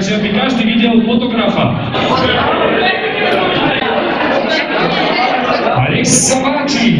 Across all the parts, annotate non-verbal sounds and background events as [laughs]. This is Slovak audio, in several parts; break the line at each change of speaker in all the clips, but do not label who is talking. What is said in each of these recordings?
Takže aby každý videl fotografa. A nech sa páči!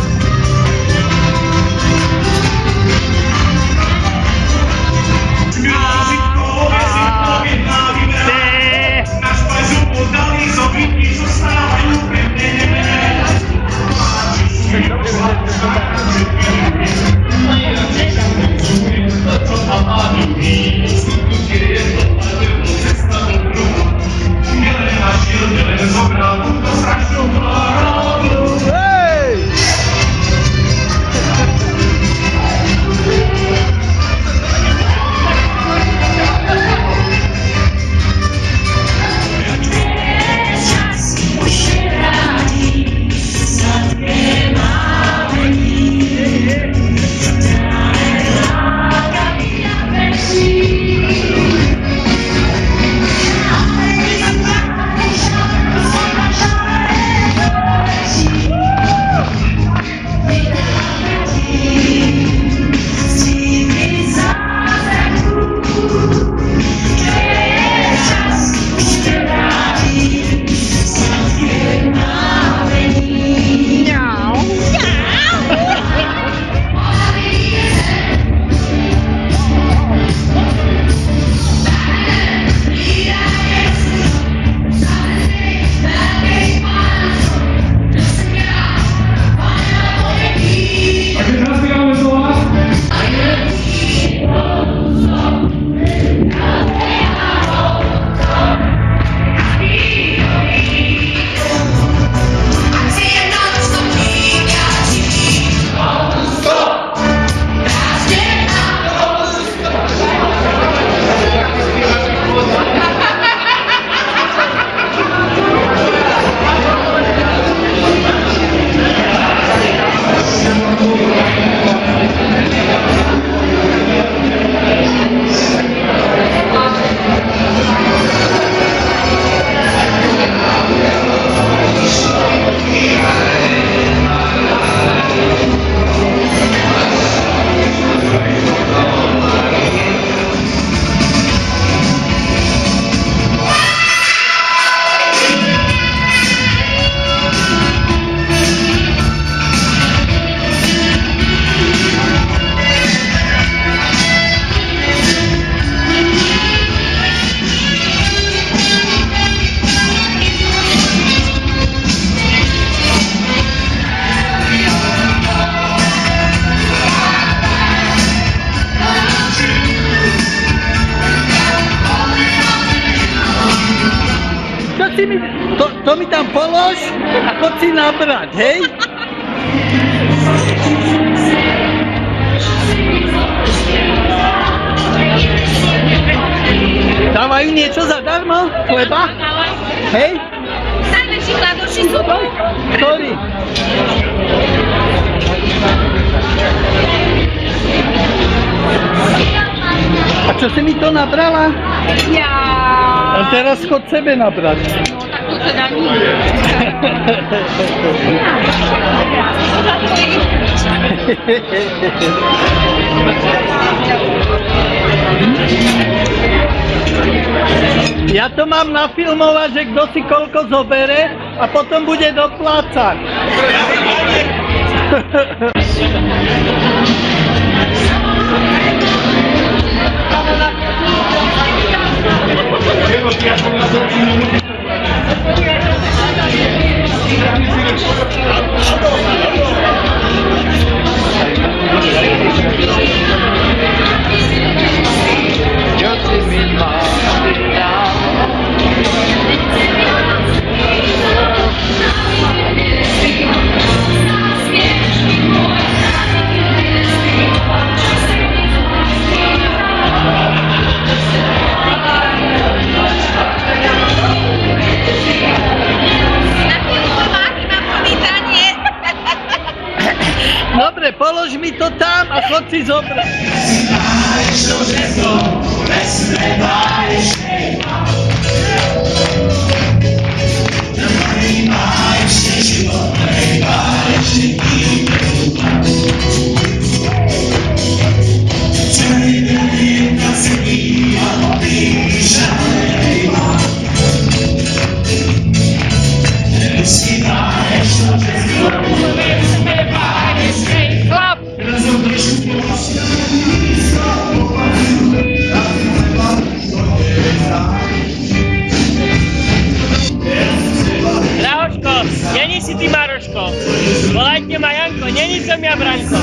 Amém. To mi tam polož a chod si nabrať, hej? Dávajú niečo zadarmo? Chleba? Hej?
Najväčší kladoši sú tu.
Ktorý? A čo si mi to nabrala?
Ja.
A teraz chod sebe nabrať.
Teda [laughs] nie.
Ja to mám nafilmovať, že kto si koľko zobere a potom bude doplácať. [laughs]
Na
tam a chod si zobrať.
Drahoško, Maroško. Volajte ma Janko, není som ja Branko.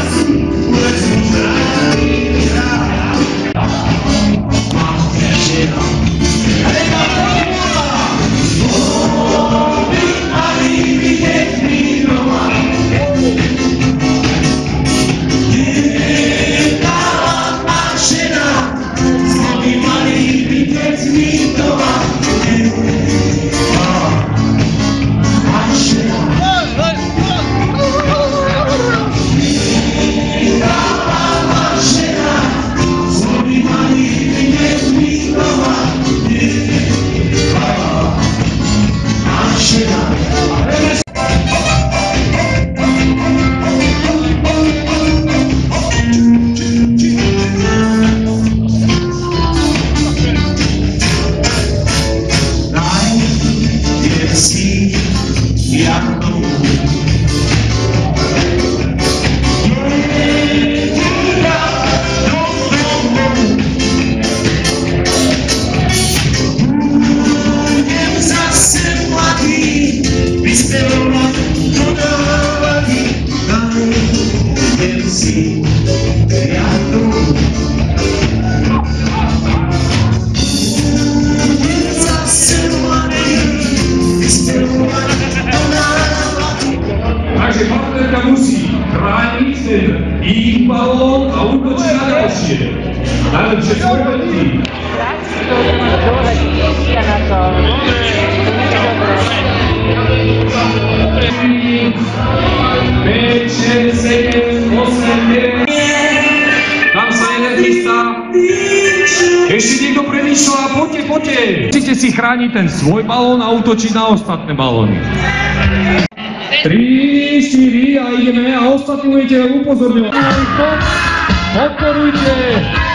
Musíte si chrániť ten svoj balón a útočiť na ostatné balóny. 3, 4 a ideme a ostatní budete upozorňovať. Podporujte!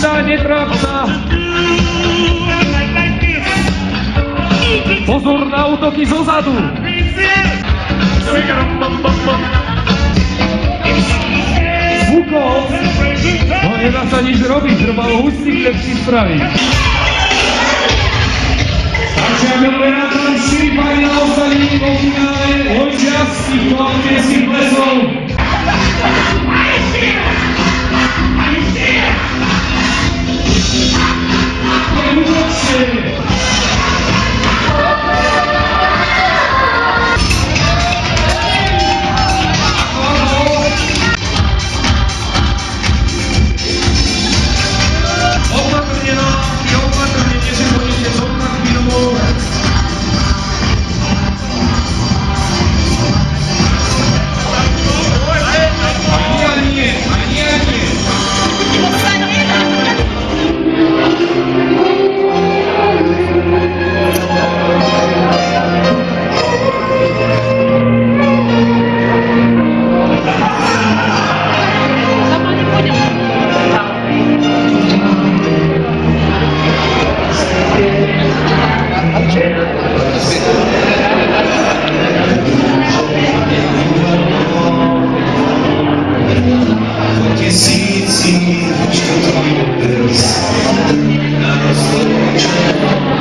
Netráp sa. Pozor na útoky zozadu. Zvukov. No nedá sa nič robiť, treba ho hustý lepší spraviť. Takže operátorom 4 pary na ostatní vo finále Vojčiak z týchto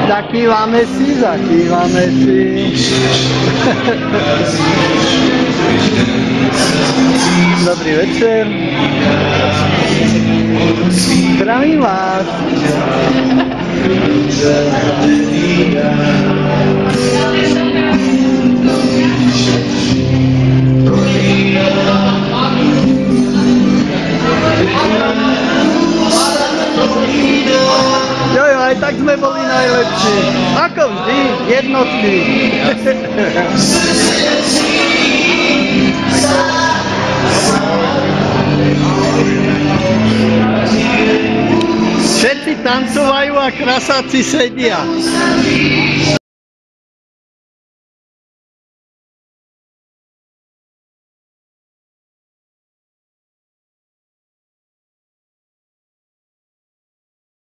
Zakývame si, zakývame si. [laughs] Dobrý večer. Zdravím vás. Jo, jo, aj tak sme boli najlepší. Ako vždy, jednotky. [laughs] красавцы сидят.